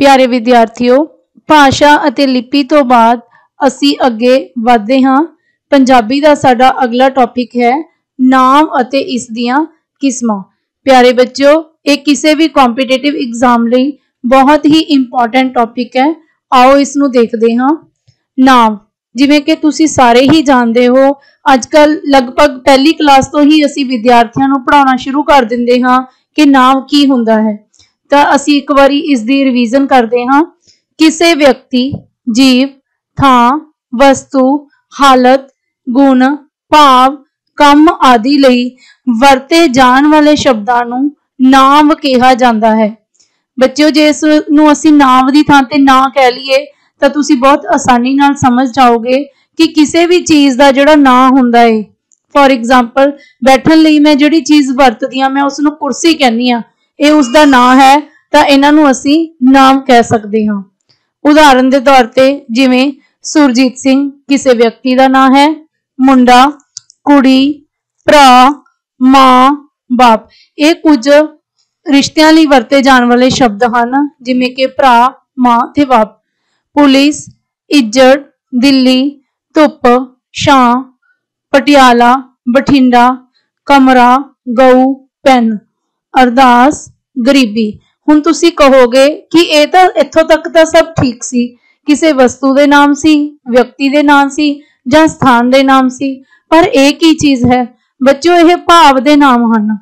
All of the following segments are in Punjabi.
ਪਿਆਰੇ ਵਿਦਿਆਰਥੀਓ, ਭਾਸ਼ਾ ਅਤੇ ਲਿਪੀ ਤੋਂ ਬਾਅਦ ਅਸੀਂ ਅੱਗੇ ਵਧਦੇ ਹਾਂ। ਪੰਜਾਬੀ ਦਾ ਸਾਡਾ ਅਗਲਾ ਟੌਪਿਕ ਹੈ ਨਾਮ ਅਤੇ ਇਸ ਦੀਆਂ ਕਿਸਮਾਂ। ਪਿਆਰੇ ਬੱਚਿਓ, ਇਹ ਕਿਸੇ ਵੀ ਕੰਪੀਟੀਟਿਵ ਐਗਜ਼ਾਮ ਲਈ ਬਹੁਤ ਹੀ ਇੰਪੋਰਟੈਂਟ ਟੌਪਿਕ ਹੈ। ਆਓ ਇਸ ਨੂੰ ਦੇਖਦੇ ਹਾਂ। ਨਾਮ, ਜਿਵੇਂ ਕਿ ਤੁਸੀਂ ਸਾਰੇ ਹੀ ਜਾਣਦੇ ਹੋ ਅੱਜ ਕੱਲ ਲਗਭਗ ਪਹਿਲੀ ਕਲਾਸ ਤੋਂ ਹੀ ਅਸੀਂ ਵਿਦਿਆਰਥੀਆਂ ਨੂੰ ਪੜਾਉਣਾ ਸ਼ੁਰੂ ਕਰ ਦਿੰਦੇ ਹਾਂ ਕਿ ਨਾਮ ਕੀ ਹੁੰਦਾ ਹੈ। ਤਾਂ ਅਸੀਂ ਇੱਕ ਵਾਰੀ ਇਸ ਦੀ ਰਿਵੀਜ਼ਨ ਕਰਦੇ ਹਾਂ। ਕਿਸੇ ਵਿਅਕਤੀ, ਜੀਵ, ਥਾਂ, ਵਸਤੂ, ਹਾਲਤ, ਗੁਣ, ਭਾਵ, ਕੰਮ ਆਦਿ ਲਈ ਵਰਤੇ ਜਾਣ ਵਾਲੇ ਸ਼ਬਦਾਂ ਨੂੰ ਨਾਮ ਕਿਹਾ ਜਾਂਦਾ ਹੈ। ਬੱਚਿਓ, ਜੇ ਇਸ ਨੂੰ ਅਸੀਂ ਨਾਮ ਦੀ ਥਾਂ ਤੇ ਨਾ ਕਹਿ ਲਈਏ, ਤਾਂ ਤੁਸੀਂ ਬਹੁਤ ਆਸਾਨੀ ਨਾਲ ਸਮਝ ਜਾਓਗੇ ਕਿ ਕਿਸੇ ਵੀ ਚੀਜ਼ ਦਾ ਜਿਹੜਾ ਨਾਂ ਹੁੰਦਾ ਏ। ਫੋਰ ਐਗਜ਼ਾਮਪਲ ਬੈਠਣ ਲਈ ਮੈਂ ਜਿਹੜੀ ਚੀਜ਼ ਵਰਤਦੀ ਆ ਮੈਂ ਉਸ ਨੂੰ ਕੁਰਸੀ ਕਹਿੰਨੀ ਆ ਇਹ ਉਸ ਦਾ ਨਾਂ ਹੈ, ਤਾਂ ਇਹਨਾਂ ਨੂੰ ਅਸੀਂ ਨਾਮ ਕਹਿ ਸਕਦੇ ਹਾਂ। ਉਦਾਹਰਨ ਦੇ ਤੌਰ ਤੇ ਜਿਵੇਂ ਸੁਰਜੀਤ ਸਿੰਘ ਕਿਸੇ ਵਿਅਕਤੀ ਦਾ ਨਾਂ ਹੈ, ਮੁੰਡਾ, ਕੁੜੀ, ਭਰਾ, ਮਾਂ, ਬਾਪ। ਇਹ ਕੁਝ ਰਿਸ਼ਤਿਆਂ ਲਈ ਵਰਤੇ ਜਾਣ ਵਾਲੇ ਸ਼ਬਦ ਹਨ, ਜਿਵੇਂ ਕਿ ਭਰਾ, ਮਾਂ ਤੇ ਬਾਪ। ਪੁਲਿਸ, ਇੱਜੜ, ਦਿੱਲੀ, ਧੁੱਪ, ਛਾਂ, ਪਟਿਆਲਾ, ਬਠਿੰਡਾ, ਕਮਰਾ, ਗਊ, ਪੈਨ। ਅਰਦਾਸ, ਗਰੀਬੀ। ਹੁਣ ਤੁਸੀਂ ਕਹੋਗੇ ਕਿ ਇਹ ਤਾਂ ਇੱਥੋਂ ਤੱਕ ਤਾਂ ਸਭ ਠੀਕ ਸੀ। ਕਿਸੇ ਵਸਤੂ ਦੇ ਨਾਮ ਸੀ, ਵਿਅਕਤੀ ਦੇ ਨਾਮ ਸੀ, ਜਾਂ ਸਥਾਨ ਦੇ ਨਾਮ ਸੀ। ਪਰ ਇਹ ਕੀ ਚੀਜ਼ ਹੈ? ਬੱਚਿਓ, ਇਹ ਭਾਵ ਦੇ ਨਾਮ ਹਨ।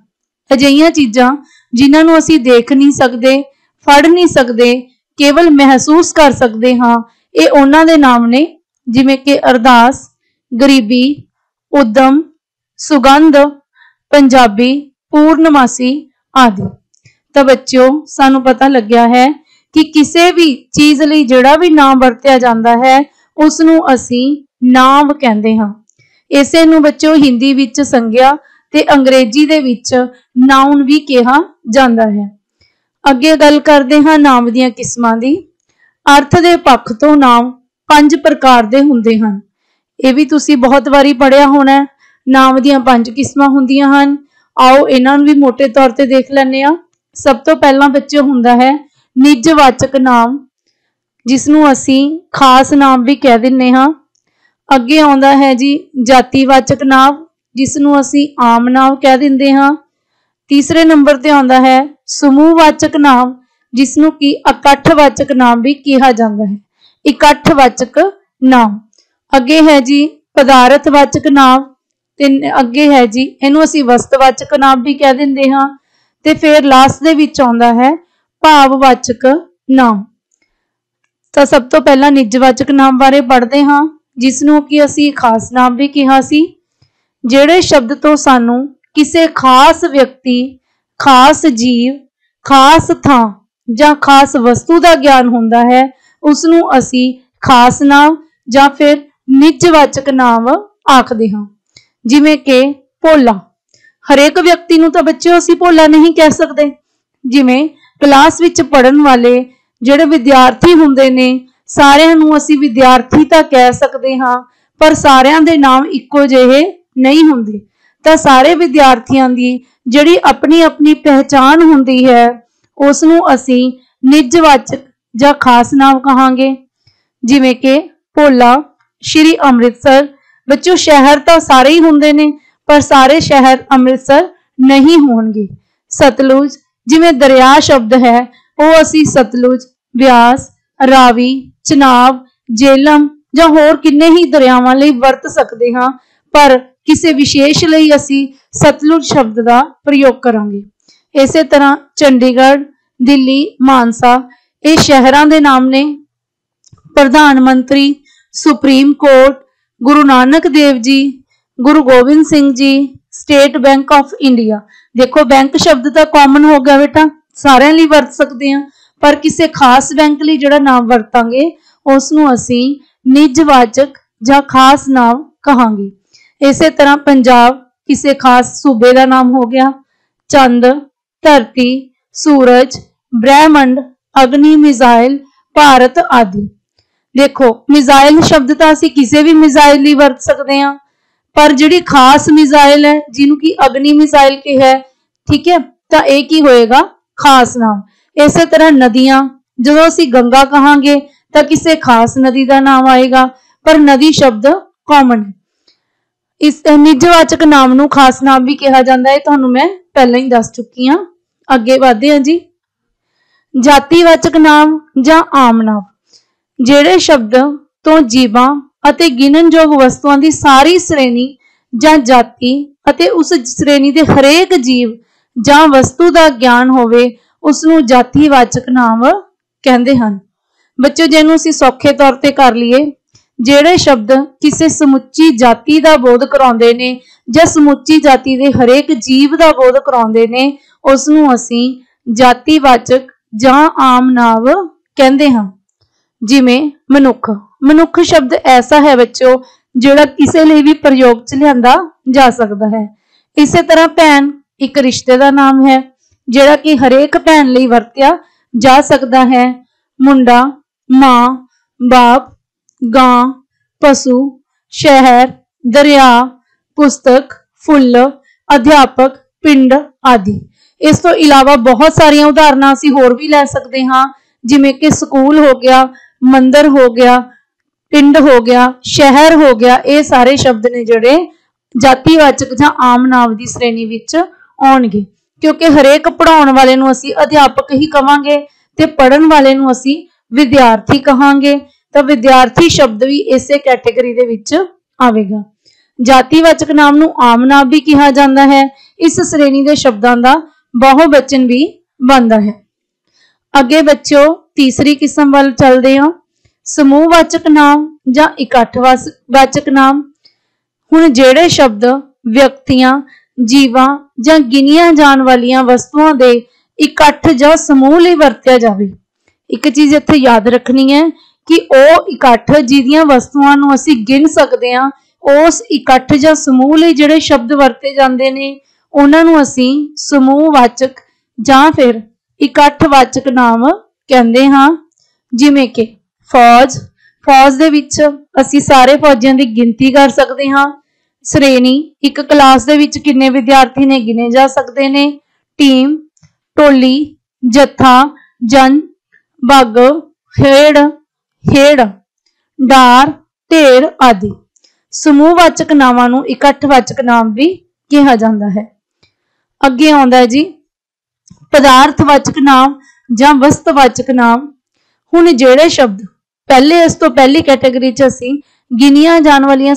ਅਜਿਹੀਆਂ ਚੀਜ਼ਾਂ ਜਿਨ੍ਹਾਂ ਨੂੰ ਅਸੀਂ ਦੇਖ ਨਹੀਂ ਸਕਦੇ, ਫੜ ਨਹੀਂ ਸਕਦੇ, ਕੇਵਲ ਮਹਿਸੂਸ ਕਰ ਸਕਦੇ ਹਾਂ, ਇਹ ਉਹਨਾਂ ਦੇ ਨਾਮ ਨੇ, ਜਿਵੇਂ ਕਿ ਅਰਦਾਸ, ਗਰੀਬੀ, ਉਦਮ, ਸੁਗੰਧ, ਪੰਜਾਬੀ, ਪੂਰਨਮਾਸੀ ਆਦਿ। ਤਾਂ ਬੱਚਿਓ, ਸਾਨੂੰ ਪਤਾ ਲੱਗਿਆ ਹੈ ਕਿ ਕਿਸੇ ਵੀ ਚੀਜ਼ ਲਈ ਜਿਹੜਾ ਵੀ ਨਾਮ ਵਰਤਿਆ ਜਾਂਦਾ ਹੈ ਉਸ ਨੂੰ ਅਸੀਂ ਨਾਮ ਕਹਿੰਦੇ ਹਾਂ। ਇਸੇ ਨੂੰ ਬੱਚਿਓ ਹਿੰਦੀ ਵਿੱਚ ਸੰਗਿਆ ਤੇ ਅੰਗਰੇਜ਼ੀ ਦੇ ਵਿੱਚ ਨਾਉਨ ਵੀ ਕਿਹਾ ਜਾਂਦਾ ਹੈ। ਅੱਗੇ ਗੱਲ ਕਰਦੇ ਹਾਂ ਨਾਮ ਦੀਆਂ ਕਿਸਮਾਂ ਦੀ। ਅਰਥ ਦੇ ਪੱਖ ਤੋਂ ਨਾਮ ਪੰਜ ਪ੍ਰਕਾਰ ਦੇ ਹੁੰਦੇ ਹਨ। ਇਹ ਵੀ ਤੁਸੀਂ ਬਹੁਤ ਵਾਰੀ ਪੜਿਆ ਹੋਣਾ ਨਾਮ ਦੀਆਂ ਪੰਜ ਕਿਸਮਾਂ ਹੁੰਦੀਆਂ ਹਨ। ਆਓ ਇਹਨਾਂ ਨੂੰ ਵੀ ਮੋٹے ਤੌਰ ਤੇ ਦੇਖ ਲੈਂਦੇ ਆ ਸਭ ਤੋਂ ਪਹਿਲਾਂ ਬੱਚੇ ਹੁੰਦਾ ਹੈ ਨਿੱਜਵਾਚਕ ਨਾਮ ਜਿਸ ਨੂੰ ਅਸੀਂ ਖਾਸ ਨਾਮ ਵੀ ਕਹਿ ਦਿੰਨੇ ਹਾਂ। ਅੱਗੇ ਆਉਂਦਾ ਹੈ ਜੀ ਜਾਤੀਵਾਚਕ ਨਾਮ ਜਿਸ ਨੂੰ ਅਸੀਂ ਆਮ ਨਾਮ ਕਹਿ ਦਿੰਦੇ ਹਾਂ। ਤੀਸਰੇ ਨੰਬਰ ਤੇ ਆਉਂਦਾ ਹੈ ਸਮੂਹਵਾਚਕ ਨਾਮ ਜਿਸ ਨੂੰ ਕਿ ਇਕੱਠਵਾਚਕ ਨਾਮ ਵੀ ਕਿਹਾ ਜਾਂਦਾ ਹੈ। ਇਕੱਠਵਾਚਕ ਨਾਮ। ਅੱਗੇ ਹੈ ਜੀ ਪਦਾਰਥਵਾਚਕ ਨਾਮ ਤੇ ਅੱਗੇ ਹੈ ਜੀ, ਇਹਨੂੰ ਅਸੀਂ ਵਸਤਵਾਚਕ ਨਾਮ ਵੀ ਕਹਿ ਦਿੰਦੇ ਹਾਂ ਤੇ ਫਿਰ ਲਾਸਟ ਦੇ ਵਿੱਚ ਆਉਂਦਾ ਹੈ ਭਾਵਵਾਚਕ ਨਾਮ। ਤਾਂ ਸਭ ਤੋਂ ਪਹਿਲਾਂ ਨਿੱਜਵਾਚਕ ਨਾਮ ਬਾਰੇ ਪੜ੍ਹਦੇ ਹਾਂ ਜਿਸ ਨੂੰ ਕਿ ਅਸੀਂ ਖਾਸ ਨਾਮ ਵੀ ਕਿਹਾ ਸੀ, ਜਿਹੜੇ ਸ਼ਬਦ ਤੋਂ ਸਾਨੂੰ ਕਿਸੇ ਖਾਸ ਵਿਅਕਤੀ, ਖਾਸ ਜੀਵ, ਖਾਸ ਥਾਂ ਜਾਂ ਖਾਸ ਵਸਤੂ ਦਾ ਗਿਆਨ ਹੁੰਦਾ ਹੈ ਉਸ ਨੂੰ ਅਸੀਂ ਖਾਸ ਨਾਮ ਜਾਂ ਫਿਰ ਨਿੱਜਵਾਚਕ ਨਾਮ ਆਖਦੇ ਹਾਂ। ਜਿਵੇਂ ਕਿ ਭੋਲਾ। ਹਰੇਕ ਵਿਅਕਤੀ ਨੂੰ ਤਾਂ ਬੱਚਿਓ ਅਸੀਂ ਭੋਲਾ ਨਹੀਂ ਕਹਿ ਸਕਦੇ। ਜਿਵੇਂ ਕਲਾਸ ਵਿੱਚ ਪੜਨ ਵਾਲੇ ਜਿਹੜੇ ਵਿਦਿਆਰਥੀ ਹੁੰਦੇ ਨੇ, ਸਾਰਿਆਂ ਨੂੰ ਅਸੀਂ ਵਿਦਿਆਰਥੀ ਤਾਂ ਕਹਿ ਸਕਦੇ ਹਾਂ, ਪਰ ਸਾਰਿਆਂ ਦੇ ਨਾਮ ਇੱਕੋ ਜਿਹੇ ਨਹੀਂ ਹੁੰਦੇ। ਤਾਂ ਸਾਰੇ ਵਿਦਿਆਰਥੀਆਂ ਦੀ ਜਿਹੜੀ ਆਪਣੀ ਆਪਣੀ ਪਹਿਚਾਨ ਹੁੰਦੀ ਹੈ ਉਸ ਨੂੰ ਅਸੀਂ ਨਿੱਜਵਾਚਕ ਜਾਂ ਖਾਸ ਨਾਮ ਕਹਾਂਗੇ। ਜਿਵੇਂ ਕਿ ਭੋਲਾ, ਸ਼੍ਰੀ ਅੰਮ੍ਰਿਤਸਰ ਬੱਚੋ ਸ਼ਹਿਰ ਤਾਂ ਸਾਰੇ ਹੀ ਹੁੰਦੇ ਨੇ, ਪਰ ਸਾਰੇ ਸ਼ਹਿਰ ਅੰਮ੍ਰਿਤਸਰ ਨਹੀਂ ਹੋਣਗੇ। ਸਤਲੁਜ, ਜਿਵੇਂ ਦਰਿਆ ਸ਼ਬਦ ਹੈ, ਉਹ ਅਸੀਂ ਸਤਲੁਜ, ਬਿਆਸ, ਰਾਵੀ, ਚਨਾਬ, ਜੇਲਮ ਜਾਂ ਹੋਰ ਕਿੰਨੇ ਹੀ ਦਰਿਆਵਾਂ ਲਈ ਵਰਤ ਸਕਦੇ ਹਾਂ, ਪਰ ਕਿਸੇ ਵਿਸ਼ੇਸ਼ ਲਈ ਅਸੀਂ ਸਤਲੁਜ ਸ਼ਬਦ ਦਾ ਪ੍ਰਯੋਗ ਕਰਾਂਗੇ। ਇਸੇ ਤਰ੍ਹਾਂ ਚੰਡੀਗੜ੍ਹ, ਦਿੱਲੀ, ਮਾਨਸਾ, ਇਹ ਸ਼ਹਿਰਾਂ ਦੇ ਨਾਮ ਨੇ। ਪ੍ਰਧਾਨ ਮੰਤਰੀ, Supreme Court Guru Nanak Dev ji, Guru Gobind Singh ji State Bank of India ਦੇਖੋ ਬੈਂਕ ਸ਼ਬਦ ਤਾਂ ਕਾਮਨ ਹੋ ਗਿਆ ਬੇਟਾ, ਸਾਰਿਆਂ ਲਈ ਵਰਤ ਸਕਦੇ ਹਾਂ, ਪਰ ਕਿਸੇ ਖਾਸ ਬੈਂਕ ਲਈ ਜਿਹੜਾ ਨਾਮ ਵਰਤਾਂਗੇ ਉਸ ਨੂੰ ਅਸੀਂ ਨਿੱਜਵਾਚਕ ਜਾਂ ਖਾਸ ਨਾਮ ਕਹਾਂਗੇ। ਇਸੇ ਤਰ੍ਹਾਂ ਪੰਜਾਬ ਕਿਸੇ ਖਾਸ ਸੂਬੇ ਦਾ ਨਾਮ ਹੋ ਗਿਆ, ਚੰਦ, ਧਰਤੀ, ਸੂਰਜ, ਬ੍ਰਹਿਮੰਡ, ਅਗਨੀ ਮਿਜ਼ਾਈਲ ਭਾਰਤ ਆਦਿ। ਦੇਖੋ ਮਿਜ਼ਾਈਲ ਸ਼ਬਦ ਤਾਂ ਅਸੀਂ ਕਿਸੇ ਵੀ ਮਿਜ਼ਾਈਲ ਲਈ ਵਰਤ ਸਕਦੇ ਹਾਂ, ਪਰ ਜਿਹੜੀ ਖਾਸ ਮਿਜ਼ਾਈਲ ਹੈ, ਜਿਹਨੂੰ ਕਿ ਅਗਨੀ ਮਿਜ਼ਾਈਲ ਕਿਹਾ ਹੈ, ਠੀਕ ਹੈ, ਤਾਂ ਇਹ ਕੀ ਹੋਏਗਾ? ਖਾਸ ਨਾਮ। ਇਸੇ ਤਰ੍ਹਾਂ ਨਦੀਆਂ, ਜਦੋਂ ਅਸੀਂ ਗੰਗਾ ਕਹਾਂਗੇ, ਤਾਂ ਕਿਸੇ ਖਾਸ ਨਦੀ ਦਾ ਨਾਮ ਆਏਗਾ, ਪਰ ਨਦੀ ਸ਼ਬਦ ਕਾਮਨ ਹੈ। ਇਸ ਨਿਜਵਾਚਕ ਨਾਮ ਨੂੰ ਖਾਸ ਨਾਮ ਵੀ ਕਿਹਾ ਜਾਂਦਾ ਹੈ, ਤੁਹਾਨੂੰ ਮੈਂ ਪਹਿਲਾਂ ਹੀ ਦੱਸ ਚੁੱਕੀ ਹਾਂ। ਅੱਗੇ ਵਧਦੇ ਹਾਂ ਜੀ। ਜਾਤੀਵਾਚਕ ਨਾਮ ਜਾਂ ਆਮ ਨਾਮ। ਜਿਹੜੇ ਸ਼ਬਦ ਤੋਂ ਜੀਵਾਂ ਅਤੇ ਗਿਣਨਯੋਗ ਵਸਤੂਆਂ ਦੀ ਸਾਰੀ ਸ਼੍ਰੇਣੀ ਜਾਂ ਜਾਤੀ ਅਤੇ ਉਸ ਸ਼੍ਰੇਣੀ ਦੇ ਹਰੇਕ ਜੀਵ ਜਾਂ ਵਸਤੂ ਦਾ ਗਿਆਨ ਹੋਵੇ ਉਸ ਨੂੰ ਜਾਤੀਵਾਚਕ ਨਾਮ ਕਹਿੰਦੇ ਹਨ। ਬੱਚੋ ਜਿਹਨੂੰ ਅਸੀਂ ਸੌਖੇ ਤੌਰ ਤੇ ਕਰ ਲਈਏ, ਜਿਹੜੇ ਸ਼ਬਦ ਕਿਸੇ ਸਮੁੱਚੀ ਜਾਤੀ ਦਾ ਬੋਧ ਕਰਾਉਂਦੇ ਨੇ ਜਾਂ ਸਮੁੱਚੀ ਜਾਤੀ ਦੇ ਹਰੇਕ ਜੀਵ ਦਾ ਬੋਧ ਕਰਾਉਂਦੇ ਨੇ ਉਸ ਨੂੰ ਅਸੀਂ ਜਾਤੀਵਾਚਕ ਜਾਂ ਆਮ ਨਾਮ ਕਹਿੰਦੇ ਹਾਂ। ਜਿਵੇਂ ਮਨੁੱਖ। ਮਨੁੱਖ ਸ਼ਬਦ ਐਸਾ ਹੈ ਬੱਚੋ ਜਿਹੜਾ ਕਿਸੇ ਲਈ ਵੀ ਪ੍ਰਯੋਗ 'ਚ ਲਿਆਂਦਾ ਜਾ ਸਕਦਾ ਹੈ। ਇਸੇ ਤਰ੍ਹਾਂ ਭੈਣ ਇੱਕ ਰਿਸ਼ਤੇ ਦਾ ਨਾਮ ਹੈ, ਜਿਹੜਾ ਕਿ ਹਰੇਕ ਭੈਣ ਲਈ ਵਰਤਿਆ ਜਾ ਸਕਦਾ ਹੈ। ਮੁੰਡਾ, ਮਾਂ, ਬਾਪ, ਗਾਂ, ਪਸ਼ੂ, ਸ਼ਹਿਰ, ਦਰਿਆ, ਪੁਸਤਕ, ਫੁੱਲ, ਅਧਿਆਪਕ, ਪਿੰਡ ਆਦਿ। ਇਸ ਤੋਂ ਇਲਾਵਾ ਬਹੁਤ ਸਾਰੀਆਂ ਉਦਾਹਰਨਾਂ ਅਸੀਂ ਹੋਰ ਵੀ ਲੈ ਸਕਦੇ ਹਾਂ, ਜਿਵੇਂ ਕਿ ਸਕੂਲ ਹੋ ਗਿਆ ਮੰਦਰ ਹੋ ਗਿਆ, ਪਿੰਡ ਹੋ ਗਿਆ, ਸ਼ਹਿਰ ਹੋ ਗਿਆ, ਇਹ ਸਾਰੇ ਸ਼ਬਦ ਨੇ ਜਿਹੜੇ ਜਾਤੀਵਾਚਕ ਜਾਂ ਆਮ ਨਾਮ ਦੀ ਸ਼੍ਰੇਣੀ ਵਿੱਚ ਆਉਣਗੇ। ਕਿਉਂਕਿ ਹਰੇਕ ਪੜਾਉਣ ਵਾਲੇ ਨੂੰ ਅਸੀਂ ਅਧਿਆਪਕ ਹੀ ਕਵਾਂਗੇ ਤੇ ਪੜਨ ਵਾਲੇ ਨੂੰ ਅਸੀਂ ਵਿਦਿਆਰਥੀ ਕਹਾਂਗੇ, ਤਾਂ ਵਿਦਿਆਰਥੀ ਸ਼ਬਦ ਵੀ ਇਸੇ ਕੈਟਾਗਰੀ ਦੇ ਵਿੱਚ ਆਵੇਗਾ। ਜਾਤੀਵਾਚਕ ਨਾਮ ਨੂੰ ਆਮ ਨਾਮ ਵੀ ਕਿਹਾ ਜਾਂਦਾ ਹੈ, ਇਸ ਸ਼੍ਰੇਣੀ ਦੇ ਸ਼ਬਦਾਂ ਦਾ ਬਹੁਵਚਨ ਵੀ ਬਣਦਾ ਹੈ। ਅੱਗੇ ਬੱਚਿਓ, ਤੀਸਰੀ ਕਿਸਮ ਵੱਲ ਚੱਲਦੇ ਹਾਂ। ਸਮੂਹਵਾਚਕ ਨਾਮ ਜਾਂ ਇਕੱਠਵਾਚਕ ਨਾਮ? ਹੁਣ ਜਿਹੜੇ ਸ਼ਬਦ ਵਿਅਕਤੀਆਂ, ਜੀਵਾਂ ਜਾਂ ਗਿਣੀਆਂ ਜਾਣ ਵਾਲੀਆਂ ਵਸਤੂਆਂ ਦੇ ਇਕੱਠ ਜਾਂ ਸਮੂਹ ਲਈ ਵਰਤਿਆ ਜਾਵੇ। ਇੱਕ ਚੀਜ਼ ਇੱਥੇ ਯਾਦ ਰੱਖਣੀ ਹੈ ਕਿ ਉਹ ਇਕੱਠ ਜਿਹਦੀਆਂ ਵਸਤੂਆਂ ਨੂੰ ਅਸੀਂ ਗਿਣ ਸਕਦੇ ਹਾਂ, ਉਸ ਇਕੱਠ ਜਾਂ ਸਮੂਹ ਲਈ ਜਿਹੜੇ ਸ਼ਬਦ ਵਰਤੇ ਜਾਂਦੇ ਨੇ, ਉਹਨਾਂ ਨੂੰ ਅਸੀਂ ਸਮੂਹਵਾਚਕ ਜਾਂ ਫਿਰ ਇਕੱਠਵਾਚਕ ਨਾਮ ਕਹਿੰਦੇ ਹਾਂ, ਜਿਵੇਂ ਕਿ ਫੌਜ। ਫੌਜ ਦੇ ਵਿੱਚ ਅਸੀਂ ਸਾਰੇ ਫੌਜੀਆਂ ਦੀ ਗਿਣਤੀ ਕਰ ਸਕਦੇ ਹਾਂ। ਸ਼੍ਰੇਣੀ, ਇੱਕ ਕਲਾਸ ਦੇ ਵਿੱਚ ਕਿੰਨੇ ਵਿਦਿਆਰਥੀ ਨੇ, ਗਿਣੇ ਜਾ ਸਕਦੇ ਨੇ। ਟੀਮ, ਟੋਲੀ, ਜਥਾ ਜਨ ਬਗ ਖੇੜ ਖੇੜ ਡਾਰ, ਢੇਰ ਆਦਿ। ਸਮੂਹਵਾਚਕ ਨਾਵਾਂ ਨੂੰ ਇਕੱਠਵਾਚਕ ਨਾਮ ਵੀ ਕਿਹਾ ਜਾਂਦਾ ਹੈ। ਅੱਗੇ ਆਉਂਦਾ ਹੈ ਜੀ ਪਦਾਰਥਵਾਚਕ ਨਾਮ ਜਾਂ ਵਸਤਵਾਚਕ ਨਾਮ? ਹੁਣ ਜਿਹੜੇ ਸ਼ਬਦ ਪਹਿਲੇ, ਇਸ ਤੋਂ ਪਹਿਲੀ ਕੈਟਾਗਰੀ 'ਚ ਅਸੀਂ ਗਿਣੀਆਂ ਜਾਣ ਵਾਲੀਆਂ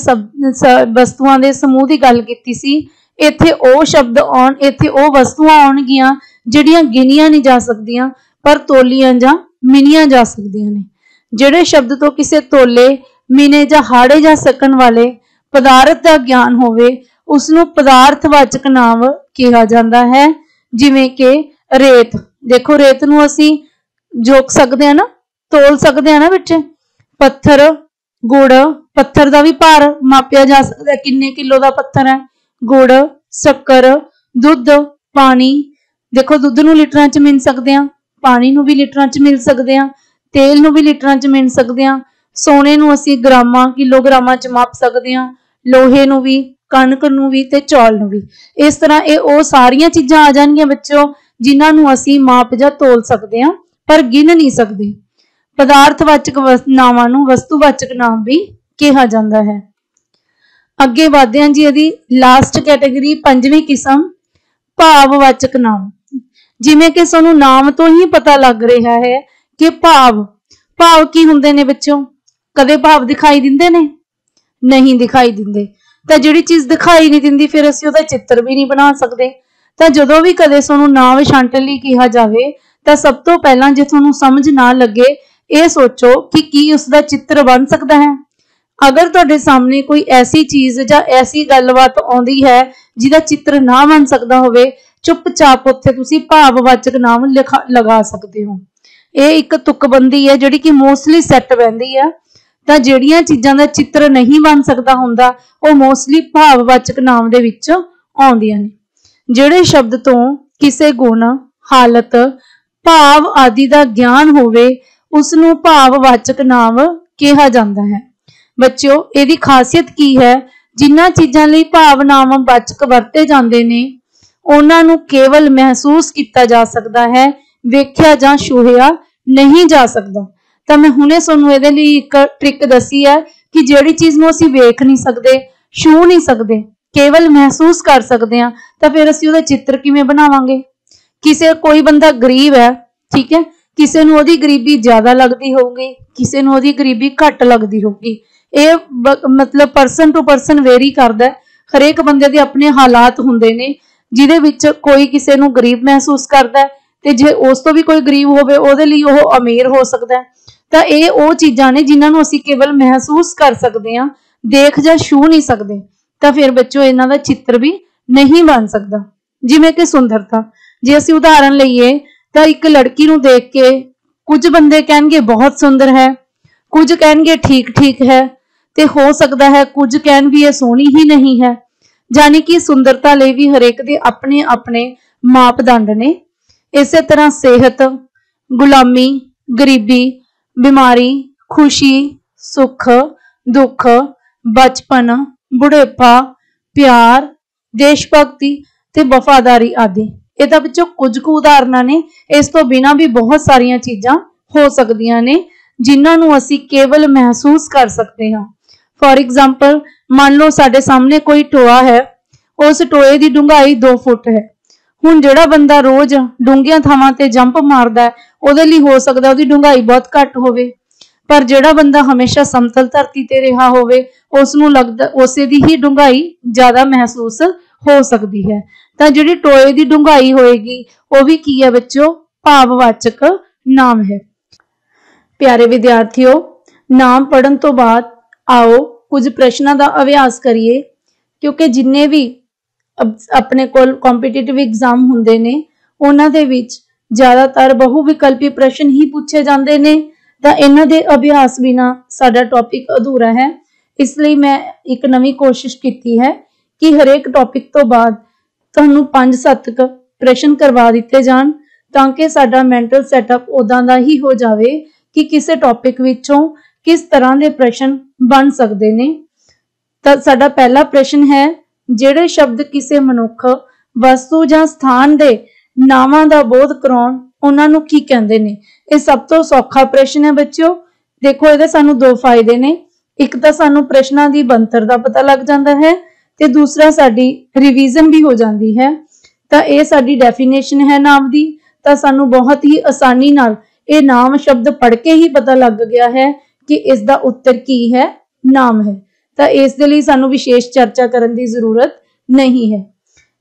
ਵਸਤੂਆਂ ਦੇ ਸਮੂਹ ਦੀ ਗੱਲ ਕੀਤੀ ਸੀ। ਇੱਥੇ ਉਹ ਸ਼ਬਦ ਆਉਣ, ਇੱਥੇ ਉਹ ਵਸਤੂਆਂ ਆਉਣਗੀਆਂ ਜਿਹੜੀਆਂ ਗਿਣੀਆਂ ਨਹੀਂ ਜਾ ਸਕਦੀਆਂ, ਪਰ ਤੋਲੀਆਂ ਜਾਂ ਮਿਨੀਆਂ ਜਾ ਸਕਦੀਆਂ ਨੇ। ਜਿਹੜੇ ਸ਼ਬਦ ਤੋਂ ਕਿਸੇ ਤੋਲੇ ਮਿਨੇ ਜਾਂ ਹਾੜੇ ਜਾ ਸਕਣ ਵਾਲੇ ਪਦਾਰਥ ਦਾ ਗਿਆਨ ਹੋਵੇ ਉਸ ਨੂੰ ਪਦਾਰਥਵਾਚਕ ਨਾਮ ਕਿਹਾ ਜਾਂਦਾ ਹੈ। ਜਿਵੇਂ ਕਿ ਰੇਤ। ਦੇਖੋ, ਰੇਤ ਨੂੰ ਅਸੀਂ ਜੋਕ ਸਕਦੇ ਆ ਨਾ, ਤੋਲ ਸਕਦੇ ਆ ਨਾ ਵਿੱਚ। ਪੱਥਰ, ਗੁੜ, ਪੱਥਰ ਦਾ ਵੀ ਭਾਰ ਮਾਪਿਆ ਜਾ ਸਕਦਾ ਕਿੰਨੇ ਕਿਲੋ ਦਾ ਪੱਥਰ ਹੈ? ਗੁੜ, ਸ਼ੱਕਰ, ਦੁੱਧ, ਪਾਣੀ। ਦੇਖੋ, ਦੁੱਧ ਨੂੰ ਲੀਟਰਾਂ 'ਚ ਮਿਲ ਸਕਦੇ ਆ, ਪਾਣੀ ਨੂੰ ਵੀ ਲੀਟਰਾਂ 'ਚ ਮਿਲ ਸਕਦੇ ਆ, ਤੇਲ ਨੂੰ ਵੀ ਲੀਟਰਾਂ 'ਚ ਮਿਲ ਸਕਦੇ ਆ। ਸੋਨੇ ਨੂੰ ਅਸੀਂ ਗ੍ਰਾਮਾਂ, ਕਿਲੋਗ੍ਰਾਮਾਂ 'ਚ ਮਾਪ ਸਕਦੇ ਆ, ਲੋਹੇ ਨੂੰ ਵੀ, ਕਣਕ ਨੂੰ ਵੀ ਤੇ ਚੌਲ ਨੂੰ ਵੀ। ਇਸ ਤਰ੍ਹਾਂ ਇਹ ਉਹ ਸਾਰੀਆਂ ਚੀਜ਼ਾਂ ਆ ਜਾਣਗੀਆਂ ਬੱਚਿਓ ਜਿਨ੍ਹਾਂ ਨੂੰ ਅਸੀਂ ਮਾਪ ਜਾਂ ਤੋਲ ਸਕਦੇ ਹਾਂ, ਪਰ ਗਿਣ ਨਹੀਂ ਸਕਦੇ। ਪਦਾਰਥਵਾਚਕ ਨਾਵਾਂ ਨੂੰ ਵਸਤੂਵਾਚਕ ਨਾਮ ਵੀ ਕਿਹਾ ਜਾਂਦਾ ਹੈ। ਅੱਗੇ ਵਧਦੇ ਹਾਂ ਜੀ ਇਹਦੀ ਲਾਸਟ ਕੈਟਾਗਰੀ ਪੰਜਵੀਂ ਕਿਸਮ, ਭਾਵਵਾਚਕ ਨਾਮ। ਜਿਵੇਂ ਕਿ ਸਾਨੂੰ ਨਾਮ ਤੋਂ ਹੀ ਪਤਾ ਲੱਗ ਰਿਹਾ ਹੈ ਕਿ ਭਾਵ ਭਾਵ ਕੀ ਹੁੰਦੇ ਨੇ ਬੱਚਿਓ? ਕਦੇ ਭਾਵ ਦਿਖਾਈ ਦਿੰਦੇ ਨੇ? ਨਹੀਂ ਦਿਖਾਈ ਦਿੰਦੇ। ਤਾਂ ਜਿਹੜੀ ਚੀਜ਼ ਦਿਖਾਈ ਨਹੀਂ ਦਿੰਦੀ, ਫਿਰ ਅਸੀਂ ਉਹਦਾ ਚਿੱਤਰ ਵੀ ਨਹੀਂ ਬਣਾ ਸਕਦੇ। ਤਾਂ ਜਦੋਂ ਵੀ ਕਦੇ ਸਾਨੂੰ ਨਾਮ ਛਾਂਟਣ ਲਈ ਕਿਹਾ ਜਾਵੇ, ਤਾਂ ਸਭ ਤੋਂ ਪਹਿਲਾਂ ਜੇ ਤੁਹਾਨੂੰ ਸਮਝ ਨਾ ਲੱਗੇ, ਇਹ ਸੋਚੋ ਕਿ ਕੀ ਉਸ ਦਾ ਚਿੱਤਰ ਬਣ ਸਕਦਾ ਹੈ। ਅਗਰ ਤੁਹਾਡੇ ਸਾਹਮਣੇ ਕੋਈ ਐਸੀ ਚੀਜ਼ ਜਾਂ ਐਸੀ ਗੱਲਬਾਤ ਆਉਂਦੀ ਹੈ ਜਿਹਦਾ ਚਿੱਤਰ ਨਾ ਬਣ ਸਕਦਾ ਹੋਵੇ, ਚੁੱਪਚਾਪ ਉੱਥੇ ਤੁਸੀਂ ਭਾਵਵਾਚਕ ਨਾਮ ਲਗਾ ਸਕਦੇ ਹੋ। ਇਹ ਇੱਕ ਤੁਕਬੰਦੀ ਹੈ ਜਿਹੜੀ ਕਿ ਮੋਸਟਲੀ ਸੈੱਟ ਬੈੰਦੀ ਹੈ ਤਾਂ ਜਿਹੜੀਆਂ ਚੀਜ਼ਾਂ ਦਾ ਚਿੱਤਰ ਨਹੀਂ ਬਣ ਸਕਦਾ ਹੁੰਦਾ, ਉਹ ਮੋਸਟਲੀ ਭਾਵਵਾਚਕ ਨਾਮ ਦੇ ਵਿੱਚ ਆਉਂਦੀਆਂ ਨੇ। ਜਿਹੜੇ ਸ਼ਬਦ ਤੋਂ ਕਿਸੇ ਗੁਣ, ਹਾਲਤ, ਭਾਵ ਆਦਿ ਦਾ ਗਿਆਨ ਹੋਵੇ ਉਸ ਨੂੰ ਭਾਵਵਾਚਕ ਨਾਮ ਕਿਹਾ ਜਾਂਦਾ ਹੈ। ਬੱਚਿਓ, ਇਹਦੀ ਖਾਸੀਅਤ ਕੀ ਹੈ? ਜਿੰਨਾ ਚੀਜ਼ਾਂ ਲਈ ਭਾਵਨਾਵਾਂ ਵਾਚਕ ਵਰਤੇ ਜਾਂਦੇ ਨੇ, ਉਹਨਾਂ ਨੂੰ ਕੇਵਲ ਮਹਿਸੂਸ ਕੀਤਾ ਜਾ ਸਕਦਾ ਹੈ, ਵੇਖਿਆ ਜਾਂ ਛੂਹਿਆ ਨਹੀਂ ਜਾ ਸਕਦਾ। ਤਾਂ ਮੈਂ ਹੁਣੇ ਤੁਹਾਨੂੰ ਇਹਦੇ ਲਈ ਇੱਕ ਟ੍ਰਿਕ ਦੱਸੀ ਹੈ ਕਿ ਜਿਹੜੀ ਚੀਜ਼ ਨੂੰ ਅਸੀਂ ਵੇਖ ਨਹੀਂ ਸਕਦੇ ਛੂ ਨਹੀਂ ਸਕਦੇ ਕੇਵਲ ਮਹਿਸੂਸ ਕਰ ਸਕਦੇ ਹਾਂ, ਤਾਂ ਫਿਰ ਅਸੀਂ ਉਹਦਾ ਚਿੱਤਰ ਕਿਵੇਂ ਬਣਾਵਾਂਗੇ? ਕਿਸੇ, ਕੋਈ ਬੰਦਾ ਗਰੀਬ ਹੈ, ਠੀਕ ਹੈ? ਕਿਸੇ ਨੂੰ ਉਹਦੀ ਗਰੀਬੀ ਜ਼ਿਆਦਾ ਲੱਗਦੀ ਹੋਊਗੀ, ਕਿਸੇ ਨੂੰ ਉਹਦੀ ਗਰੀਬੀ ਘੱਟ ਲੱਗਦੀ ਹੋਊਗੀ। ਇਹ ਮਤਲਬ ਪਰਸਨ ਟੂ ਪਰਸਨ ਵੇਰੀ ਕਰਦਾ ਹਰੇਕ ਬੰਦੇ ਦੇ ਆਪਣੇ ਹਾਲਾਤ ਹੁੰਦੇ ਨੇ, ਜਿਹਦੇ ਵਿੱਚ ਕੋਈ ਕਿਸੇ ਨੂੰ ਗਰੀਬ ਮਹਿਸੂਸ ਕਰਦਾ ਤੇ ਜੇ ਉਸ ਤੋਂ ਵੀ ਕੋਈ ਗਰੀਬ ਹੋਵੇ, ਉਹਦੇ ਲਈ ਉਹ ਅਮੀਰ ਹੋ ਸਕਦਾ ਤਾਂ ਇਹ ਉਹ ਚੀਜ਼ਾਂ ਨੇ ਜਿਨ੍ਹਾਂ ਨੂੰ ਅਸੀਂ ਕੇਵਲ ਮਹਿਸੂਸ ਕਰ ਸਕਦੇ ਹਾਂ, ਦੇਖ ਜਾਂ ਛੂ ਨਹੀਂ ਸਕਦੇ। ਤਾਂ ਫਿਰ ਬੱਚੋ ਇਹਨਾਂ ਦਾ ਚਿੱਤਰ ਵੀ ਨਹੀਂ ਬਣ ਸਕਦਾ। ਜਿਵੇਂ ਕਿ ਸੁੰਦਰਤਾ ਜੇ ਅਸੀਂ ਉਦਾਹਰਨ ਲਈਏ, ਤਾਂ ਇੱਕ ਲੜਕੀ ਨੂੰ ਦੇਖ ਕੇ ਕੁਝ ਬੰਦੇ ਕਹਿਣਗੇ, ਬਹੁਤ ਸੁੰਦਰ ਹੈ। ਕੁਝ ਕਹਿਣਗੇ, ਠੀਕ ਠੀਕ ਹੈ। ਤੇ ਹੋ ਸਕਦਾ ਹੈ, ਕੁਝ ਕਹਿਣ ਵੀ ਇਹ ਸੋਹਣੀ ਹੀ ਨਹੀਂ ਹੈ। ਜਾਨੀ ਕਿ ਸੁੰਦਰਤਾ ਲਈ ਵੀ ਹਰੇਕ ਦੇ ਆਪਣੇ ਆਪਣੇ ਮਾਪਦੰਡ ਨੇ। ਇਸੇ ਤਰ੍ਹਾਂ ਸਿਹਤ, ਗੁਲਾਮੀ, ਗਰੀਬੀ, ਬਿਮਾਰੀ, ਖੁਸ਼ੀ, ਸੁੱਖ, ਦੁੱਖ, ਬਚਪਨ ਬੁਢੇਪਾ, ਪਿਆਰ ਦੇਸ਼ ਭਗਤੀ ਤੇ ਵਫਾਦਾਰੀ ਆਦਿ। ਇਹਦਾ ਵਿੱਚੋਂ ਕੁਝ ਕੁ ਉਦਾਹਰਨਾਂ ਨੇ, ਇਸ ਤੋਂ ਬਿਨਾ ਵੀ ਬਹੁਤ ਸਾਰੀਆਂ ਚੀਜ਼ਾਂ ਹੋ ਸਕਦੀਆਂ ਨੇ, ਜਿਨ੍ਹਾਂ ਨੂੰ ਅਸੀਂ ਕੇਵਲ ਮਹਿਸੂਸ ਕਰ ਸਕਦੇ ਹਾਂ। ਫੋਰ ਐਗਜ਼ਾਮਪਲ ਮੰਨ ਲਓ ਸਾਡੇ ਸਾਹਮਣੇ ਕੋਈ ਟੋਆ ਹੈ, ਉਸ ਟੋਏ ਦੀ ਡੂੰਘਾਈ 2 ਫੁੱਟ ਹੈ। ਹੁਣ ਜਿਹੜਾ ਬੰਦਾ ਰੋਜ਼ ਡੂੰਘੀਆਂ ਥਾਵਾਂ ਤੇ ਜੰਪ ਮਾਰਦਾ ਉਹਦੇ ਲਈ ਹੋ ਸਕਦਾ ਉਹਦੀ ਡੂੰਘਾਈ ਬਹੁਤ ਘੱਟ ਹੋਵੇ। ਪਰ ਜਿਹੜਾ ਬੰਦਾ ਹਮੇਸ਼ਾ ਸਮਤਲ ਧਰਤੀ ਤੇ ਰਿਹਾ ਹੋਵੇ ਉਸ ਨੂੰ ਲੱਗਦਾ, ਉਸੇ ਦੀ ਹੀ ਡੂੰਘਾਈ ਜ਼ਿਆਦਾ ਮਹਿਸੂਸ ਹੋ ਸਕਦੀ ਹੈ। ਤਾਂ ਜਿਹੜੀ ਟੋਏ ਦੀ ਡੂੰਘਾਈ ਹੋਏਗੀ, ਉਹ ਵੀ ਕੀ ਹੈ ਬੱਚੋ ਭਾਵਵਾਚਕ ਨਾਮ ਹੈ। ਪਿਆਰੇ ਵਿਦਿਆਰਥੀਓ, ਨਾਮ ਪੜਨ ਤੋਂ ਬਾਅਦ ਆਓ ਕੁਝ ਪ੍ਰਸ਼ਨਾਂ ਦਾ ਅਭਿਆਸ ਕਰੀਏ, ਕਿਉਂਕਿ ਜਿੰਨੇ ਵੀ ਆਪਣੇ ਕੋਲ ਕੰਪੀਟੀਟਿਵ ਐਗਜ਼ਾਮ ਹੁੰਦੇ ਨੇ, ਉਹਨਾਂ ਦੇ ਵਿੱਚ ਜ਼ਿਆਦਾਤਰ ਬਹੁ ਵਿਕਲਪੀ ਪ੍ਰਸ਼ਨ ਹੀ ਪੁੱਛੇ ਜਾਂਦੇ ਨੇ। ਤਾਂ ਇਹਨਾਂ ਦੇ ਅਭਿਆਸ ਬਿਨਾ ਸਾਡਾ ਟੌਪਿਕ ਅਧੂਰਾ ਹੈ। ਇਸ ਲਈ ਮੈਂ ਇੱਕ ਨਵੀਂ ਕੋਸ਼ਿਸ਼ ਕੀਤੀ ਹੈ ਕਿ ਹਰੇਕ ਟੌਪਿਕ ਤੋਂ ਬਾਅਦ ਤੁਹਾਨੂੰ 5-7 ਪ੍ਰਸ਼ਨ ਕਰਵਾ ਦਿੱਤੇ ਜਾਣ ਤਾਂ ਕਿ ਸਾਡਾ ਮੈਂਟਲ ਸੈਟਅਪ ਉਦਾਂ ਦਾ ਹੀ ਹੋ ਜਾਵੇ ਕਿ ਕਿਸੇ ਟੌਪਿਕ ਵਿੱਚੋਂ ਕਿਸ ਤਰ੍ਹਾਂ ਦੇ ਪ੍ਰਸ਼ਨ ਬਣ ਸਕਦੇ ਨੇ। ਤਾਂ ਸਾਡਾ ਪਹਿਲਾ ਪ੍ਰਸ਼ਨ ਹੈ, ਜਿਹੜੇ ਸ਼ਬਦ ਕਿਸੇ ਮਨੁੱਖ, ਵਸਤੂ ਜਾਂ ਸਥਾਨ ਦੇ ਨਾਵਾਂ ਦਾ ਬੋਧ ਕਰਾਉਣ ਉਹਨਾਂ ਨੂੰ ਕੀ ਕਹਿੰਦੇ ਨੇ? ਇਹ ਸਭ ਤੋਂ ਸੌਖਾ ਪ੍ਰਸ਼ਨ ਹੈ ਬੱਚਿਓ। ਦੇਖੋ, ਇਹਦੇ ਸਾਨੂੰ ਦੋ ਫਾਇਦੇ ਨੇ। ਇੱਕ ਤਾਂ ਸਾਨੂੰ ਪ੍ਰਸ਼ਨਾਂ ਦੀ ਬੰਤਰ ਦਾ ਪਤਾ ਲੱਗ ਜਾਂਦਾ ਹੈ ਤੇ ਦੂਸਰਾ ਸਾਡੀ ਰਿਵੀਜ਼ਨ ਵੀ ਹੋ ਜਾਂਦੀ ਹੈ। ਤਾਂ ਇਹ ਸਾਡੀ ਡੈਫੀਨੇਸ਼ਨ ਹੈ ਨਾਮ ਦੀ। ਤਾਂ ਸਾਨੂੰ ਬਹੁਤ ਹੀ ਆਸਾਨੀ ਨਾਲ ਇਹ ਨਾਮ ਸ਼ਬਦ ਪੜ੍ਹ ਕੇ ਹੀ ਪਤਾ ਲੱਗ ਗਿਆ ਹੈ ਕਿ ਇਸ ਦਾ ਉੱਤਰ ਕੀ ਹੈ, ਨਾਮ ਹੈ। ਤਾਂ ਇਸ ਦੇ ਲਈ ਸਾਨੂੰ ਵਿਸ਼ੇਸ਼ ਚਰਚਾ ਕਰਨ ਦੀ ਜ਼ਰੂਰਤ ਨਹੀਂ ਹੈ।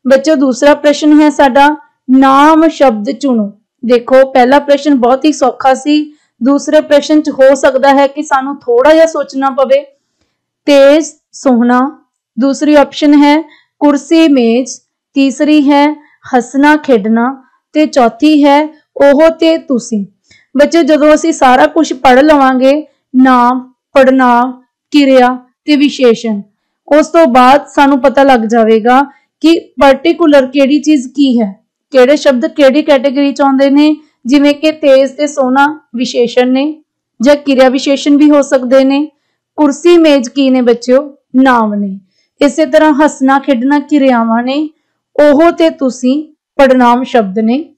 ਬੱਚੋ ਦੂਸਰਾ ਪ੍ਰਸ਼ਨ ਹੈ ਸਾਡਾ ਨਾਮ ਸ਼ਬਦ ਚੁਣੋ। ਦੇਖੋ, ਪਹਿਲਾ ਪ੍ਰਸ਼ਨ ਬਹੁਤ ਹੀ ਸੌਖਾ ਸੀ। ਦੂਸਰੇ ਪ੍ਰਸ਼ਨ 'ਚ ਹੋ ਸਕਦਾ ਹੈ ਕਿ ਸਾਨੂੰ ਥੋੜਾ ਜਿਹਾ ਸੋਚਣਾ ਪਵੇ। ਤੇਜ਼, ਸੋਹਣਾ। ਦੂਸਰੀ ਆਪਸ਼ਨ ਹੈ, ਕੁਰਸੀ, ਮੇਜ਼। ਤੀਸਰੀ ਹੈ, ਹੱਸਣਾ, ਖੇਡਣਾ। ਤੇ ਚੌਥੀ ਹੈ, ਉਹ ਤੇ ਤੁਸੀਂ। ਬੱਚੇ, ਜਦੋਂ ਅਸੀਂ ਸਾਰਾ ਕੁਝ ਪੜ੍ਹ ਲਵਾਂਗੇ, ਨਾਮ ਪੜਨਾਮ ਕਿਰਿਆ ਤੇ ਵਿਸ਼ੇਸ਼ਣ, ਉਸ ਤੋਂ ਬਾਅਦ ਸਾਨੂੰ ਪਤਾ ਲੱਗ ਜਾਵੇਗਾ ਕਿ ਪਾਰਟਿਕੂਲਰ ਕਿਹੜੀ ਚੀਜ਼ ਕੀ ਹੈ। ਕਿਹੜੇ ਸ਼ਬਦ ਕਿਹੜੀ ਕੈਟਾਗਰੀ ਚ ਆਉਂਦੇ ਨੇ? ਜਿਵੇਂ ਕਿ ਤੇਜ਼ ਤੇ ਸੋਨਾ ਵਿਸ਼ੇਸ਼ਣ ਨੇ, ਜਾਂ ਕਿਰਿਆ ਵਿਸ਼ੇਸ਼ਣ ਵੀ ਹੋ ਸਕਦੇ ਨੇ। ਕੁਰਸੀ ਮੇਜ਼ ਕੀ ਨੇ ਬੱਚਿਓ? ਨਾਮ ਨੇ। ਇਸੇ ਤਰ੍ਹਾਂ ਹੱਸਣਾ, ਖੇਡਣਾ ਕਿਰਿਆਵਾਂ ਨੇ। ਉਹ ਤੇ ਤੁਸੀਂ ਪੜਨਾਮ ਸ਼ਬਦ ਨੇ।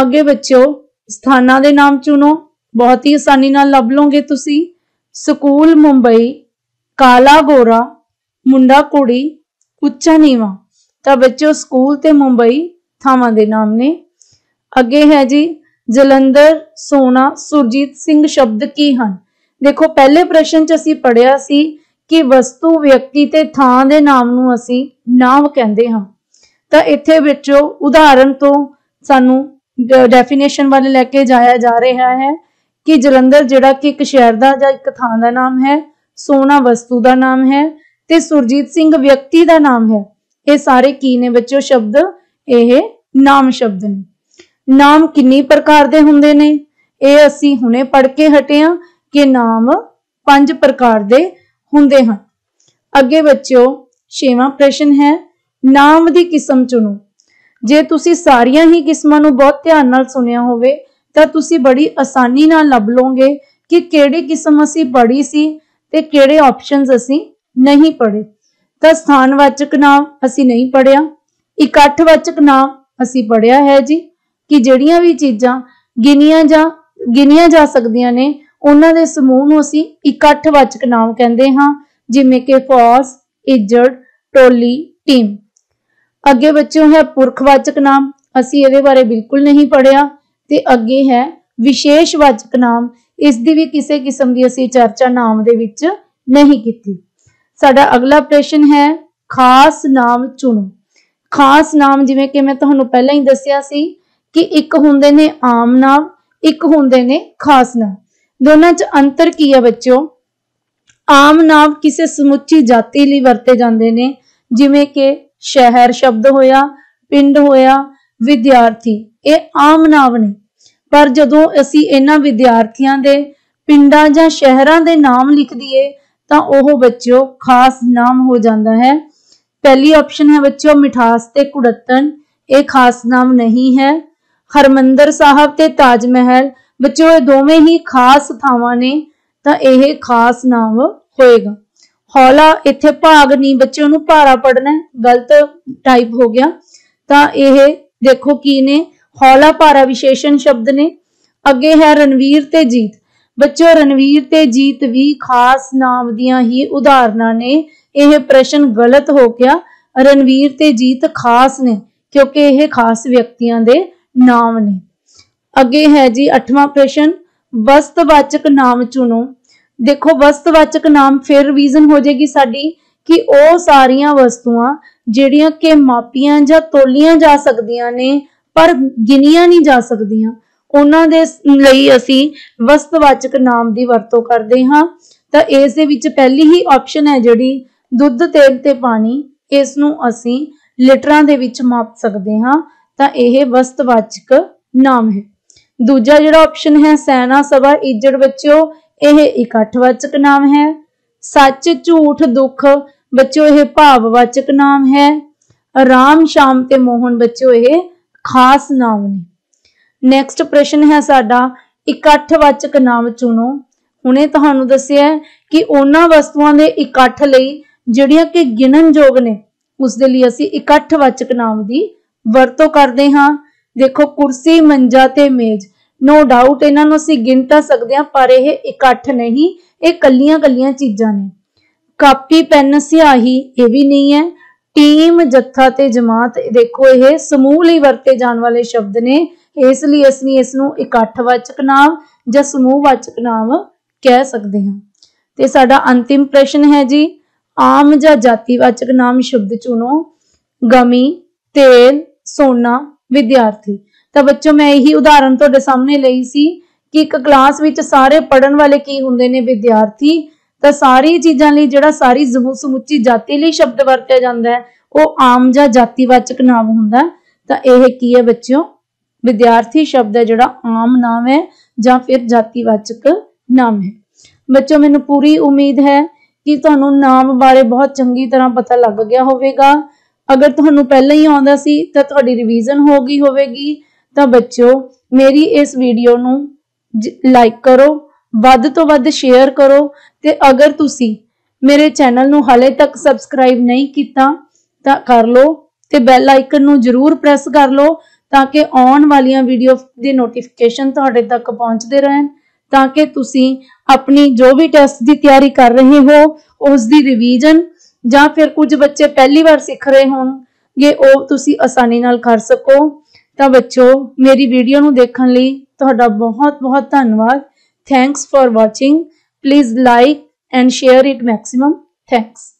ਅੱਗੇ ਬੱਚਿਓ, ਸਥਾਨਾਂ ਦੇ ਨਾਮ ਚੁਣੋ। ਬਹੁਤ ਹੀ ਆਸਾਨੀ ਨਾਲ ਲੱਭ ਲਓਗੇ ਤੁਸੀਂ। ਸਕੂਲ ਮੁੰਬਈ, ਕਾਲਾ ਗੋਰਾ, ਮੁੰਡਾ ਕੁੜੀ, ਉੱਚਾ ਨੀਵਾ। ਤਾਂ ਬੱਚਿਓ, ਸਕੂਲ ਤੇ ਮੁੰਬਈ ਥਾਵਾਂ ਦੇ ਨਾਮ ਨੇ। ਅੱਗੇ ਹੈ ਜੀ, ਜਲੰਧਰ, ਸੋਨਾ, ਸੁਰਜੀਤ ਸਿੰਘ ਸ਼ਬਦ ਕੀ ਹਨ? ਦੇਖੋ, ਪਹਿਲੇ ਪ੍ਰਸ਼ਨ 'ਚ ਅਸੀਂ ਪੜਿਆ ਸੀ ਕਿ ਵਸਤੂ, ਵਿਅਕਤੀ ਤੇ ਥਾਂ ਦੇ ਨਾਮ ਨੂੰ ਅਸੀਂ ਨਾਮ ਕਹਿੰਦੇ ਹਾਂ। ਤਾਂ ਇੱਥੇ ਵਿੱਚੋਂ ਉਦਾਹਰਨ ਤੋਂ ਸਾਨੂੰ ਡੈਫੀਨੇਸ਼ਨ ਵੱਲ ਲੈ ਕੇ ਜਾਇਆ ਜਾ ਰਿਹਾ ਹੈ ਕਿ ਜਲੰਧਰ ਜਿਹੜਾ ਕਿ ਇੱਕ ਸ਼ਹਿਰ ਦਾ ਜਾਂ ਇੱਕ ਥਾਂ ਦਾ ਨਾਮ ਹੈ, ਸੋਨਾ ਵਸਤੂ ਦਾ ਨਾਮ ਹੈ ਤੇ ਸੁਰਜੀਤ ਸਿੰਘ ਵਿਅਕਤੀ ਦਾ ਨਾਮ ਹੈ। ਇਹ ਸਾਰੇ ਕੀ ਨੇ ਵਿੱਚੋਂ ਸ਼ਬਦ? ਇਹ ਨਾਮ ਸ਼ਬਦ ਨੇ। ਨਾਮ ਕਿੰਨੀ ਪ੍ਰਕਾਰ ਦੇ ਹੁੰਦੇ ਨੇ? ਇਹ ਅਸੀਂ ਹੁਣੇ ਪੜ੍ਹ ਕੇ ਹਟੇ ਆ ਕਿ ਨਾਮ ਪੰਜ ਪ੍ਰਕਾਰ ਦੇ ਹੁੰਦੇ ਹਨ। ਅੱਗੇ ਬੱਚਿਓ, ਛੇਵਾਂ ਪ੍ਰਸ਼ਨ ਹੈ, ਨਾਮ ਦੀ ਕਿਸਮ ਚੁਣੋ। ਜੇ ਤੁਸੀਂ ਸਾਰੀਆਂ ਹੀ ਕਿਸਮਾਂ ਨੂੰ ਬਹੁਤ ਧਿਆਨ ਨਾਲ ਸੁਣਿਆ ਹੋਵੇ, ਤਾਂ ਤੁਸੀਂ ਬੜੀ ਆਸਾਨੀ ਨਾਲ ਲੱਭ ਲਓਗੇ ਕਿ ਕਿਹੜੀ ਕਿਸਮ ਅਸੀਂ ਪੜ੍ਹੀ ਸੀ ਤੇ ਕਿਹੜੇ ਆਪਸ਼ਨਸ ਅਸੀਂ ਨਹੀਂ ਪੜ੍ਹੇ। ਤਾਂ ਸਥਾਨਵਾਚਕ ਨਾਮ ਅਸੀਂ ਨਹੀਂ ਪੜਿਆ ਇਕੱਠਵਾਚਕ ਨਾਮ ਅਸੀਂ ਪੜਿਆ ਹੈ ਜੀ, ਕਿ ਜਿਹੜੀਆਂ ਵੀ ਚੀਜ਼ਾਂ ਗਿਣੀਆਂ ਜਾਂ ਗਿਣੀਆਂ ਜਾ ਸਕਦੀਆਂ ਨੇ, ਉਹਨਾਂ ਦੇ ਸਮੂਹ ਨੂੰ ਅਸੀਂ ਇਕੱਠਵਾਚਕ ਨਾਮ ਕਹਿੰਦੇ ਹਾਂ, ਜਿਵੇਂ ਕਿ ਫੌਜ ਇੱਜੜ ਟੋਲੀ ਟੀਮ ਅੱਗੇ ਬੱਚਿਓ ਹੈ ਪੁਰਖਵਾਚਕ ਨਾਮ, ਅਸੀਂ ਇਹਦੇ ਬਾਰੇ ਬਿਲਕੁਲ ਨਹੀਂ ਪੜਿਆ ਤੇ ਅੱਗੇ ਹੈ ਵਿਸ਼ੇਸ਼ਵਾਚਕ ਨਾਮ, ਇਸ ਦੀ ਵੀ ਕਿਸੇ ਕਿਸਮ ਦੀ ਅਸੀਂ ਚਰਚਾ ਨਾਮ ਦੇ ਵਿੱਚ ਨਹੀਂ ਕੀਤੀ। ਸਾਡਾ ਅਗਲਾ ਪ੍ਰਸ਼ਨ ਹੈ, ਖਾਸ ਨਾਮ ਚੁਣੋ। ਖਾਸ ਨਾਮ ਜਿਵੇਂ ਕਿ ਮੈਂ ਤੁਹਾਨੂੰ ਪਹਿਲਾਂ ਹੀ ਦੱਸਿਆ ਸੀ ਕਿ ਇੱਕ ਹੁੰਦੇ ਨੇ ਆਮ ਨਾਮ, ਇੱਕ ਹੁੰਦੇ ਨੇ ਖਾਸ ਨਾਮ। ਦੋਨਾਂ 'ਚ ਅੰਤਰ ਕੀ ਹੈ ਬੱਚਿਓ? ਆਮ ਨਾਮ ਕਿਸੇ ਸਮੁੱਚੀ ਜਾਤੀ ਲਈ ਵਰਤੇ ਜਾਂਦੇ ਨੇ, ਜਿਵੇਂ ਕਿ ਸ਼ਹਿਰ ਸ਼ਬਦ ਹੋਇਆ, ਪਿੰਡ ਹੋਇਆ, ਵਿਦਿਆਰਥੀ। ਇਹ ਆਮ ਨਾਮ ਨੇ। ਪਰ ਜਦੋਂ ਅਸੀਂ ਇਹਨਾਂ ਵਿਦਿਆਰਥੀਆਂ ਦੇ ਪਿੰਡਾਂ ਜਾਂ ਸ਼ਹਿਰਾਂ ਦੇ ਨਾਮ ਲਿਖ ਦਈਏ, ਤਾਂ ਉਹ ਬੱਚਿਓ ਖਾਸ ਨਾਮ ਹੋ ਜਾਂਦਾ ਹੈ। ਪਹਿਲੀ ਆਪਸ਼ਨ ਹੈ ਬੱਚਿਓ ਮਿਠਾਸ ਤੇ ਕੁੜੱਤਨ ਇਹ ਖਾਸ ਨਾਮ ਨਹੀਂ ਹੈ। ਹਰਮੰਦਰ ਸਾਹਿਬ ਤੇ ਤਾਜ ਮਹਿਲ, ਬੱਚਿਓ ਇਹ ਦੋਵੇਂ ਹੀ ਖਾਸ ਥਾਵਾਂ ਨੇ, ਤਾਂ ਇਹ ਖਾਸ ਨਾਮ ਹੋਏਗਾ। ਹੌਲਾ, ਇੱਥੇ ਭਾਗ ਨਹੀਂ ਬੱਚੇ ਨੂੰ ਭਾਰਾ ਪੜਨਾ ਗਲਤ ਟਾਈਪ ਹੋ ਗਿਆ। ਤਾਂ ਇਹ ਦੇਖੋ ਕੀ ਨੇ। ਹੌਲਾ ਭਾਰਾ ਵਿਸ਼ੇਸ਼ਣ ਸ਼ਬਦ ਨੇ। ਅੱਗੇ ਹੈ ਰਣਵੀਰ ਤੇ ਜੀਤ। ਬੱਚਿਓ ਰਣਵੀਰ ਤੇ ਜੀਤ ਵੀ ਖਾਸ ਨਾਮ ਦੀਆਂ ਹੀ ਉਦਾਹਰਨਾਂ ਨੇ। ਇਹ ਪ੍ਰਸ਼ਨ ਗਲਤ ਹੋ ਗਿਆ। ਰਣਵੀਰ ਤੇ ਜੀਤ ਖਾਸ ਨੇ, ਕਿਉਂਕਿ ਇਹ ਖਾਸ ਵਿਅਕਤੀਆਂ ਦੇ ਨਾਮ ਨੇ। ਅੱਗੇ ਹੈ ਜੀ 8ਵਾਂ ਪ੍ਰਸ਼ਨ। ਵਸਤਵਾਚਕ ਨਾਮ ਚੁਣੋ। ਦੇਖੋ, ਵਸਤਵਾਚਕ ਨਾਮ ਫਿਰ ਰਿਵੀਜ਼ਨ ਹੋ ਜਾਏਗੀ ਸਾਡੀ ਕਿ ਉਹ ਸਾਰੀਆਂ ਵਸਤੂਆਂ ਜਿਹੜੀਆਂ ਕਿ ਮਾਪੀਆਂ ਜਾਂ ਤੋਲੀਆਂ ਜਾ ਸਕਦੀਆਂ ਨੇ, ਪਰ ਗਿਣੀਆਂ ਨਹੀਂ ਜਾ ਸਕਦੀਆਂ। ਉਹਨਾਂ ਦੇ ਲਈ ਅਸੀਂ ਵਸਤਵਾਚਕ ਨਾਮ ਦੀ ਵਰਤੋਂ ਕਰਦੇ ਹਾਂ। ਤਾਂ ਇਸ ਦੇ ਵਿੱਚ ਪਹਿਲੀ ਹੀ ਆਪਸ਼ਨ ਹੈ ਜਿਹੜੀ ਦੁੱਧ, ਤੇਲ ਤੇ ਪਾਣੀ। ਇਸ ਨੂੰ ਅਸੀਂ ਲੀਟਰਾਂ ਦੇ ਵਿੱਚ ਮਾਪ ਸਕਦੇ ਹਾਂ। ਤਾਂ ਇਹ ਵਸਤਵਾਚਕ ਨਾਮ ਹੈ। ਦੂਜਾ ਜਿਹੜਾ ਆਪਸ਼ਨ ਹੈ, ਸੈਨਾ ਸਭਾ ਇੱਜੜ ਬੱਚਿਓ, ਇਹ ਇਕੱਠਵਾਚਕ ਨਾਮ ਹੈ। ਸੱਚ, ਝੂਠ, ਦੁੱਖ, ਬੱਚਿਓ, ਇਹ ਭਾਵਵਾਚਕ ਨਾਮ ਹੈ। ਰਾਮ, ਸ਼ਾਮ ਤੇ ਮੋਹਨ ਬੱਚਿਓ, ਇਹ ਖਾਸ ਨਾਮ ਨੇ। ਨੈਕਸਟ ਪ੍ਰਸ਼ਨ ਹੈ ਸਾਡਾ ਇਕੱਠਵਾਚਕ ਨਾਮ ਚੁਣੋ। ਹੁਣੇ ਤੁਹਾਨੂੰ ਦੱਸਿਆ ਕਿ ਉਹਨਾਂ ਵਸਤੂਆਂ ਦੇ ਇਕੱਠ ਲਈ ਜਿਹੜੀਆਂ ਕਿ ਗਿਣਨਯੋਗ ਨੇ, ਉਸ ਦੇ ਲਈ ਅਸੀਂ ਇਕੱਠਵਾਚਕ ਨਾਮ ਦੀ ਵਰਤੋਂ ਕਰਦੇ ਹਾਂ। ਦੇਖੋ, ਕੁਰਸੀ, ਮੰਜਾ ਤੇ ਮੇਜ਼। ਨੋ ਡਾਊਟ ਇਹਨਾਂ ਨੂੰ ਅਸੀਂ ਗਿਣ ਤਾਂ ਸਕਦੇ ਹਾਂ, ਪਰ ਇਹ ਇਕੱਠ ਨਹੀਂ, ਇਹ ਕੱਲੀਆਂ ਕੱਲੀਆਂ ਚੀਜ਼ਾਂ ਨੇ। ਕਾਪੀ, ਪੈਨ, ਸਿਆਹੀ, ਇਹ ਵੀ ਨਹੀਂ ਹੈ। ਟੀਮ, ਜੱਥਾ ਤੇ ਜਮਾਤ, ਦੇਖੋ, ਇਹ ਸਮੂਹ ਲਈ ਵਰਤੇ ਜਾਣ ਵਾਲੇ ਸ਼ਬਦ ਨੇ। ਇਸ ਲਈ ਅਸੀਂ ਇਸ ਨੂੰ ਇਕੱਠਵਾਚਕ ਨਾਮ ਜਾਂ ਸਮੂਹਵਾਚਕ ਨਾਮ ਕਹਿ ਸਕਦੇ ਹਾਂ। ਤੇ ਸਾਡਾ ਅੰਤਿਮ ਪ੍ਰਸ਼ਨ ਹੈ ਜੀ, ਆਮ ਜਾਂ ਜਾਤੀਵਾਚਕ ਨਾਮ ਸ਼ਬਦ ਚੁਣੋ। ਗਮੀ, ਤੇਲ, ਸੋਨਾ, ਵਿਦਿਆਰਥੀ। ਤਾਂ ਬੱਚੋ, ਮੈਂ ਇਹੀ ਉਦਾਹਰਨ ਤੁਹਾਡੇ ਸਾਹਮਣੇ ਲਈ ਸੀ ਕਿ ਇੱਕ ਕਲਾਸ ਵਿੱਚ ਸਾਰੇ ਪੜਨ ਵਾਲੇ ਕੀ ਹੁੰਦੇ ਨੇ? ਵਿਦਿਆਰਥੀ। ਤਾਂ ਸਾਰੀ ਚੀਜ਼ਾਂ ਲਈ ਜਿਹੜਾ ਸਾਰੀ ਸਮੁੱਚੀ ਜਾਤੀ ਲਈ ਸ਼ਬਦ ਵਰਤਿਆ ਜਾਂਦਾ ਹੈ, ਉਹ ਆਮ ਜਾਂ ਜਾਤੀਵਾਚਕ ਨਾਮ ਹੁੰਦਾ ਤਾਂ ਇਹ ਕੀ ਹੈ ਬੱਚਿਓ? ਵਿਦਿਆਰਥੀ ਸ਼ਬਦ ਹੈ ਜਿਹੜਾ ਆਮ ਨਾਮ ਹੈ ਜਾਂ ਫਿਰ ਜਾਤੀਵਾਚਕ ਨਾਮ ਹੈ। ਬੱਚੋ, ਮੈਨੂੰ ਪੂਰੀ ਉਮੀਦ ਹੈ ਕਿ ਤੁਹਾਨੂੰ ਨਾਮ ਬਾਰੇ ਬਹੁਤ ਚੰਗੀ ਤਰ੍ਹਾਂ ਪਤਾ ਲੱਗ ਗਿਆ ਹੋਵੇਗਾ। ਅਗਰ ਤੁਹਾਨੂੰ ਪਹਿਲਾਂ ਹੀ ਆਉਂਦਾ ਸੀ ਤਾਂ ਤੁਹਾਡੀ ਰਿਵੀਜ਼ਨ ਹੋ ਗਈ ਹੋਵੇਗੀ। ਤਾਂ ਬੱਚਿਓ, ਮੇਰੀ ਇਸ ਵੀਡੀਓ ਨੂੰ ਲਾਈਕ ਕਰੋ, ਵੱਧ ਤੋਂ ਵੱਧ ਸ਼ੇਅਰ ਕਰੋ ਤੇ ਅਗਰ ਤੁਸੀਂ ਮੇਰੇ ਚੈਨਲ ਨੂੰ ਹਾਲੇ ਤੱਕ ਸਬਸਕ੍ਰਾਈਬ ਨਹੀਂ ਕੀਤਾ ਤਾਂ ਕਰ ਲਓ ਤੇ ਬੈਲ ਆਈਕਨ ਨੂੰ ਜ਼ਰੂਰ ਪ੍ਰੈਸ ਕਰ ਲਓ ਤਾਂ ਕਿ ਆਉਣ ਵਾਲੀਆਂ ਵੀਡੀਓ ਦੀ ਨੋਟੀਫਿਕੇਸ਼ਨ ਤੁਹਾਡੇ ਤੱਕ ਪਹੁੰਚਦੇ ਰਹਿਣ, ਤਾਂ ਕਿ ਤੁਸੀਂ ਆਪਣੀ ਜੋ ਵੀ ਟੈਸਟ ਦੀ ਤਿਆਰੀ ਕਰ ਰਹੇ ਹੋ ਉਸ ਦੀ ਰਿਵੀਜ਼ਨ ਜਾਂ ਫਿਰ ਕੁਝ ਬੱਚੇ ਪਹਿਲੀ ਵਾਰ ਸਿੱਖ ਰਹੇ ਹੋਣਗੇ, ਉਹ ਤੁਸੀਂ ਆਸਾਨੀ ਨਾਲ ਕਰ ਸਕੋ। ਤਾਂ ਬੱਚੋ ਮੇਰੀ ਵੀਡੀਓ ਨੂੰ ਦੇਖਣ ਲਈ ਤੁਹਾਡਾ ਬਹੁਤ ਬਹੁਤ ਧੰਨਵਾਦ। Thanks for watching please like and share it maximum thanks